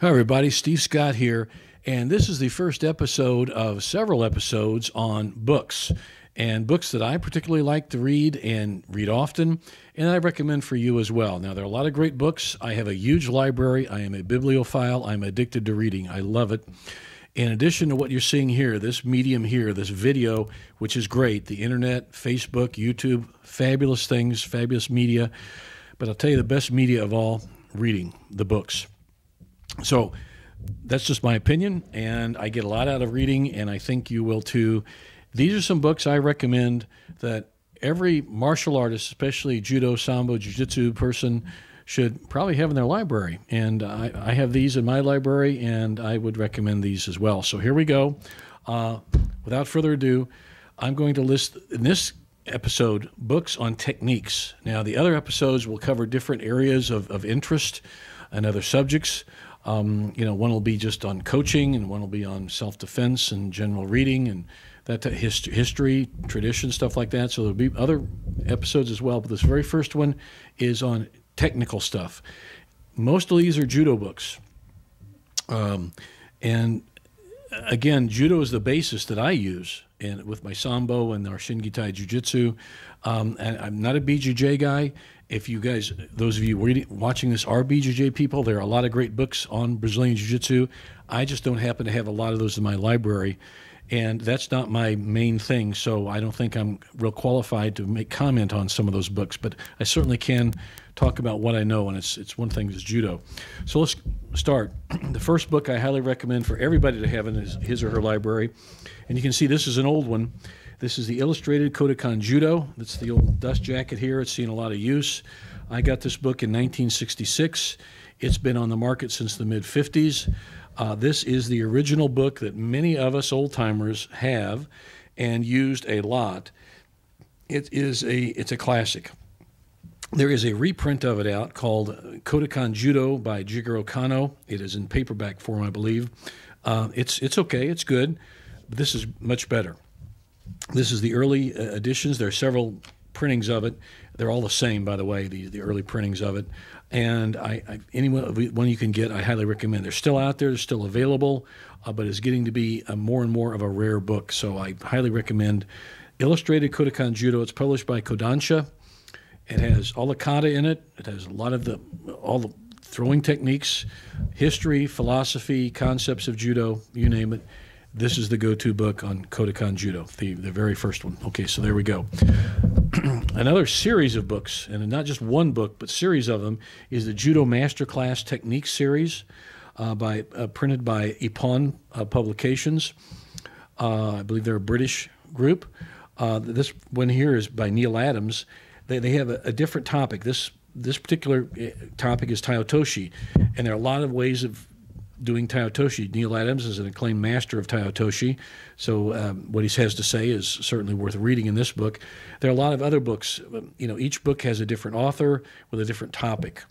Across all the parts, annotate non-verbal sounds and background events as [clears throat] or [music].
Hi, everybody. Steve Scott here. And this is the first episode of several episodes on books and books that I particularly like to read and read often, and I recommend for you as well. Now, there are a lot of great books. I have a huge library. I am a bibliophile. I'm addicted to reading. I love it. In addition to what you're seeing here, this medium here, this video, which is great, the internet, Facebook, YouTube, fabulous things, fabulous media. But I'll tell you the best media of all reading the books. So that's just my opinion, and I get a lot out of reading, and I think you will too. These are some books I recommend that every martial artist, especially judo, sambo, jiu-jitsu person, should probably have in their library. And I, I, have these in my library, and I would recommend these as well. So here we go. Uh, without further ado, I'm going to list in this episode books on techniques. Now, the other episodes will cover different areas of, of interest and other subjects. Um, you know, one will be just on coaching, and one will be on self-defense and general reading and that history, history, tradition, stuff like that. So there'll be other episodes as well. But this very first one is on technical stuff. Most of these are judo books, um, and again, judo is the basis that I use and with my sambo and our shingitai jiu-jitsu. Um, and I'm not a BJJ guy. If you guys, those of you reading, watching this are BJJ people, there are a lot of great books on Brazilian jiu-jitsu. I just don't happen to have a lot of those in my library. And that's not my main thing, so I don't think I'm real qualified to make comment on some of those books. But I certainly can talk about what I know, and it's it's one thing is judo. So let's start. [clears throat] the first book I highly recommend for everybody to have in his, his or her library, and you can see this is an old one. This is the Illustrated Kodokan Judo. That's the old dust jacket here. It's seen a lot of use. I got this book in 1966. It's been on the market since the mid 50s. Uh, this is the original book that many of us old timers have and used a lot. It is a it's a classic. There is a reprint of it out called Kodokan Judo by Jigoro Kano. It is in paperback form, I believe. Uh, it's it's okay. It's good. But this is much better. This is the early uh, editions. There are several printings of it. They're all the same, by the way. The the early printings of it and I, I anyone one you can get, I highly recommend. They're still out there, they're still available, uh, but it's getting to be more and more of a rare book. So I highly recommend Illustrated Kodokan Judo. It's published by Kodansha. It has all the kata in it. It has a lot of the all the throwing techniques, history, philosophy, concepts of judo, you name it. This is the go-to book on Kodokan Judo, the, the very first one. Okay, so there we go. [clears throat] Another series of books, and not just one book, but series of them, is the Judo Masterclass Techniques series, uh, by uh, printed by Ippon uh, Publications. Uh, I believe they're a British group. Uh, this one here is by Neil Adams. They, they have a, a different topic. This this particular uh, topic is Taiotoshi, and there are a lot of ways of doing Taiotoshi. Neil Adams is an acclaimed master of Taiotoshi, so um, what he has to say is certainly worth reading in this book. There are a lot of other books. You know, each book has a different author with a different topic,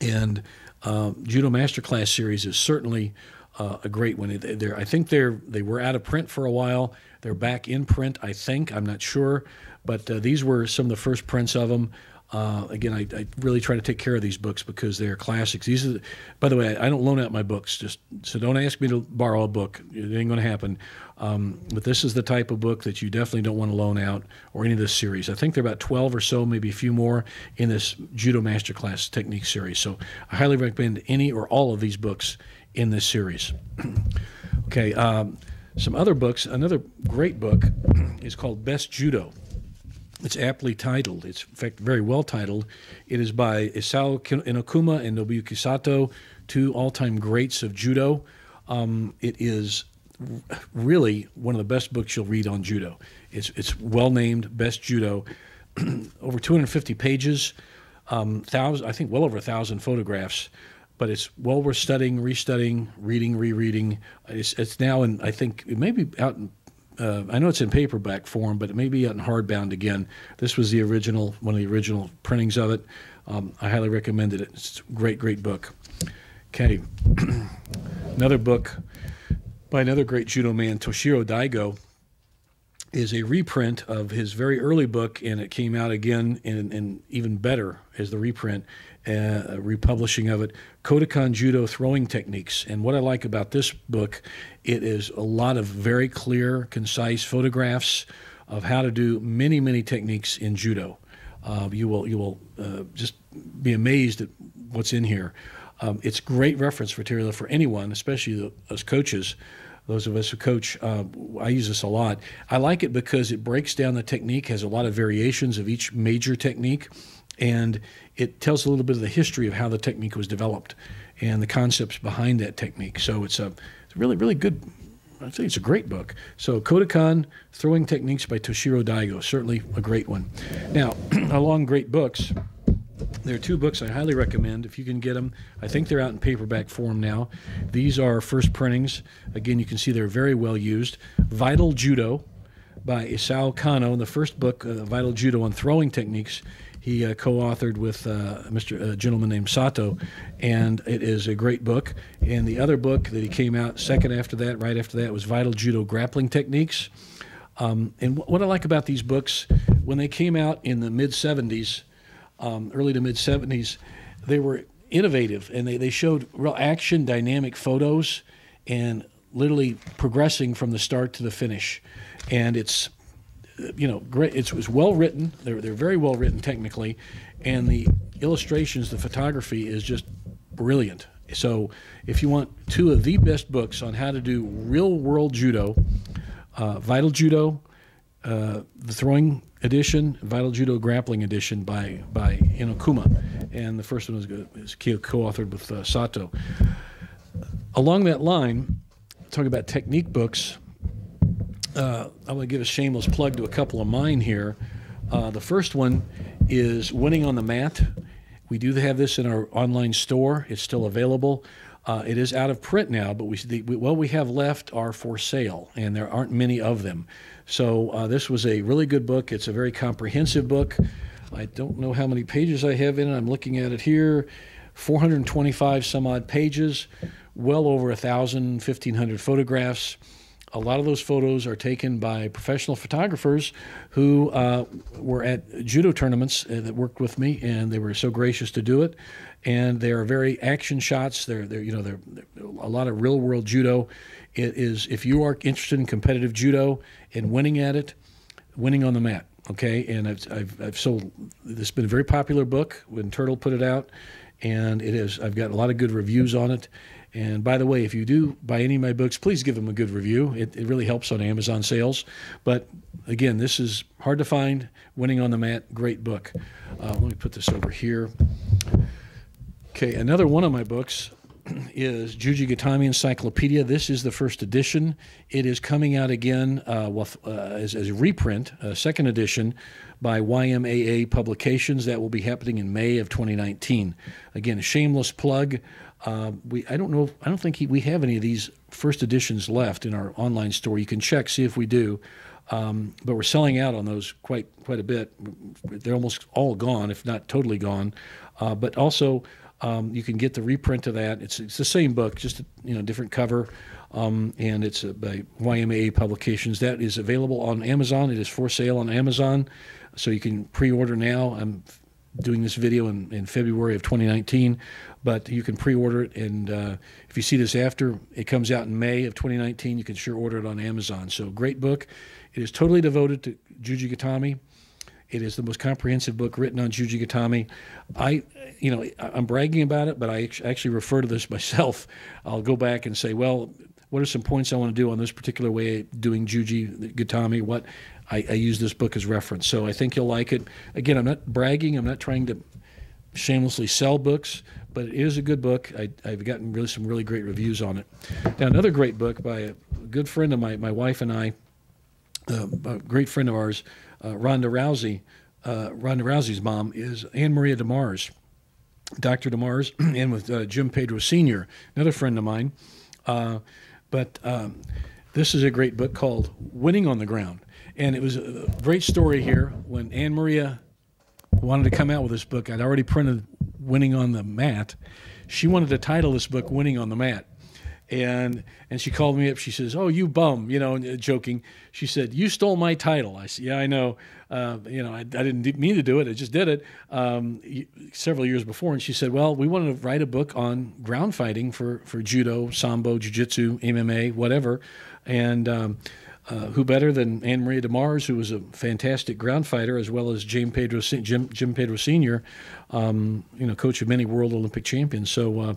and um, Judo Masterclass series is certainly uh, a great one. They're, I think they're they were out of print for a while. They're back in print. I think I'm not sure, but uh, these were some of the first prints of them. Uh, again, I, I, really try to take care of these books because they're classics. These are, the, by the way, I don't loan out my books. Just so don't ask me to borrow a book. It ain't going to happen. Um, but this is the type of book that you definitely don't want to loan out or any of this series. I think there are about 12 or so, maybe a few more in this Judo Masterclass Technique series. So I highly recommend any or all of these books in this series. [clears throat] okay, um, some other books. Another great book [clears throat] is called Best Judo. It's aptly titled. It's, in fact, very well titled. It is by Isao Inokuma and Nobuyuki Sato, two all time greats of judo. Um, it is really one of the best books you'll read on judo. It's, it's well named Best Judo, [clears throat] over 250 pages, um, thousand, I think well over a thousand photographs, but it's well worth studying, restudying, reading, rereading. It's, it's now in, I think, it may be out in uh, I know it's in paperback form, but it may be out in hardbound again. This was the original, one of the original printings of it. Um, I highly recommend it. It's a great, great book. Okay, [clears throat] another book by another great judo man, Toshiro Daigo. Is a reprint of his very early book, and it came out again and, even better as the reprint, uh, republishing of it, Kodokan Judo Throwing Techniques. And what I like about this book, it is a lot of very clear, concise photographs of how to do many, many techniques in judo. Uh, you will you will uh, just be amazed at what's in here. Um, it's great reference material for anyone, especially the, as coaches those of us who coach, uh, I use this a lot. I like it because it breaks down the technique, has a lot of variations of each major technique, and it tells a little bit of the history of how the technique was developed and the concepts behind that technique. So it's a, really, really good. I think it's a great book. So Kodokan Throwing Techniques by Toshiro Daigo, certainly a great one. Now, [clears throat] along great books, there are two books I highly recommend if you can get them. I think they're out in paperback form now. These are first printings. Again, you can see they're very well used. Vital Judo by Isao Kano, in the first book, uh, Vital Judo on Throwing Techniques. He uh, co-authored with uh, Mr. A gentleman named Sato, and it is a great book. And the other book that he came out second after that, right after that, was Vital Judo Grappling Techniques. Um, and what I like about these books, when they came out in the mid 70s, um, early to mid 70s, they were innovative and they, they showed real action, dynamic photos, and literally progressing from the start to the finish. And it's, you know, great. It's, it's well written. They're, they're very well written technically, and the illustrations, the photography is just brilliant. So, if you want two of the best books on how to do real world judo, uh, Vital Judo, uh, the throwing edition, Vital Judo Grappling edition by by Inokuma, and the first one is, co-authored with uh, Sato. Along that line, talking about technique books, uh, I'm going to give a shameless plug to a couple of mine here. Uh, the first one is Winning on the Mat. We do have this in our online store. It's still available. Uh, it is out of print now, but we, the, what we have left are for sale, and there aren't many of them. So uh, this was a really good book. It's a very comprehensive book. I don't know how many pages I have in it. I'm looking at it here. 425 some odd pages, well over a thousand, 1,500 photographs a lot of those photos are taken by professional photographers who uh, were at judo tournaments uh, that worked with me, and they were so gracious to do it. And they are very action shots. They're, they're you know, they're, they're a lot of real world judo. It is if you are interested in competitive judo and winning at it, winning on the mat. Okay, and I've, I've, I've sold. This has been a very popular book when Turtle put it out, and it is. I've got a lot of good reviews on it and by the way, if you do buy any of my books, please give them a good review. It, it really helps on Amazon sales. But again, this is hard to find. Winning on the Mat, great book. Uh, let me put this over here. Okay, another one of my books is Juji Gatame Encyclopedia. This is the first edition. It is coming out again uh, with, uh, as, as, a reprint, a second edition by YMAA Publications. That will be happening in May of 2019. Again, a shameless plug. Uh, we I don't know I don't think he, we have any of these first editions left in our online store. You can check see if we do, um, but we're selling out on those quite quite a bit. They're almost all gone, if not totally gone. Uh, but also um, you can get the reprint of that. It's it's the same book, just a, you know different cover, um, and it's by YMAA Publications. That is available on Amazon. It is for sale on Amazon, so you can pre-order now. I'm doing this video in, in February of 2019, but you can pre-order it. And uh, if you see this after it comes out in May of 2019, you can sure order it on Amazon. So great book. It is totally devoted to Juji Gatame. It is the most comprehensive book written on Juji Gatame. I, you know, I'm bragging about it, but I actually refer to this [laughs] myself. I'll go back and say, well, what are some points I want to do on this particular way of doing Juji Gatame? What I, I use this book as reference. So I think you'll like it. Again, I'm not bragging. I'm not trying to shamelessly sell books, but it is a good book. I, have gotten really some really great reviews on it. Now, another great book by a good friend of my, my wife and I, uh, a great friend of ours, uh, Ronda Rousey. Uh, Ronda Rousey's mom is AnnMaria DeMars, Dr. DeMars, [clears throat] and with uh, Jim Pedro Sr., another friend of mine. Uh, but um, this is a great book called Winning on the Ground. And it was a great story here when AnnMaria wanted to come out with this book. I'd already printed Winning on the Mat. She wanted to title this book Winning on the Mat. And and she called me up. She says, "Oh, you bum," you know, uh, joking. She said, "You stole my title." I said, "Yeah, I know. Uh, you know, I, I, didn't mean to do it. I just did it um, several years before." And she said, "Well, we wanted to write a book on ground fighting for for judo, sambo, jiu-jitsu, MMA, whatever." And um, uh, who better than Anne Marie DeMars, who was a fantastic ground fighter, as well as Jim Pedro, Jim, Jim Pedro Sr., um, you know, coach of many world Olympic champions. So, uh,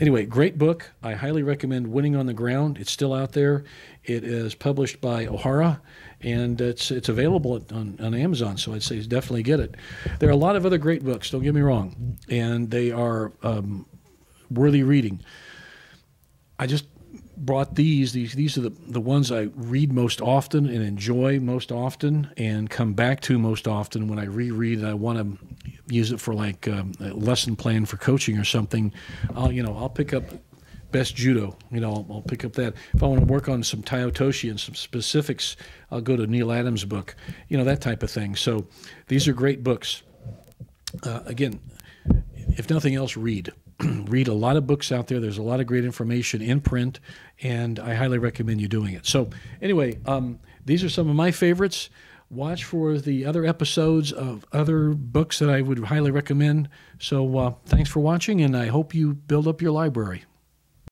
anyway, great book. I highly recommend Winning on the Ground. It's still out there. It is published by Ohara, and it's it's available on, on Amazon. So I'd say definitely get it. There are a lot of other great books. Don't get me wrong, and they are um, worthy reading. I just brought these. These these are the, the ones I read most often and enjoy most often and come back to most often when I reread and I want to use it for like um, a lesson plan for coaching or something. I'll you know I'll pick up best judo. You know I'll, I'll pick up that. If I want to work on some Taiotoshi and some specifics, I'll go to Neil Adams' book. You know that type of thing. So these are great books. Uh, again, if nothing else, read. Read a lot of books out there. There's a lot of great information in print, and I highly recommend you doing it. So, anyway, um, these are some of my favorites. Watch for the other episodes of other books that I would highly recommend. So, uh, thanks for watching, and I hope you build up your library.